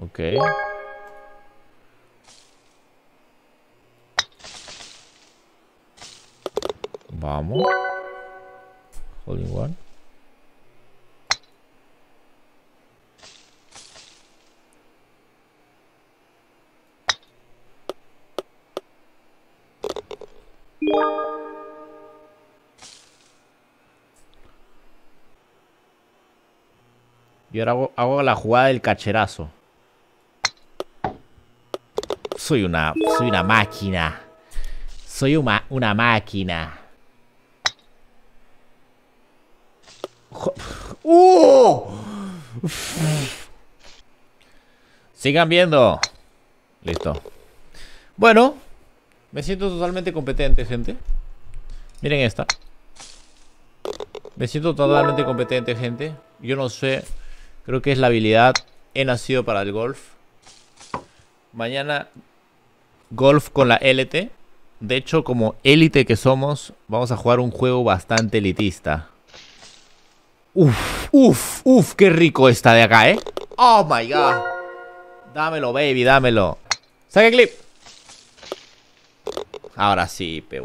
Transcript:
Ok. Vamos. Holding one. Y ahora hago, hago la jugada del cacherazo. Soy una, soy una máquina. Soy una, una máquina. ¡Uh! Sigan viendo. Listo. Bueno, me siento totalmente competente, gente. Miren esta. Me siento totalmente competente, gente. Yo no sé. Creo que es la habilidad. He nacido para el golf. Mañana golf con la LT. De hecho, como élite que somos, vamos a jugar un juego bastante elitista. Uf, uf, uf, qué rico está de acá, ¿eh? Oh my god. Dámelo, baby, dámelo. Saque clip. Ahora sí, pe.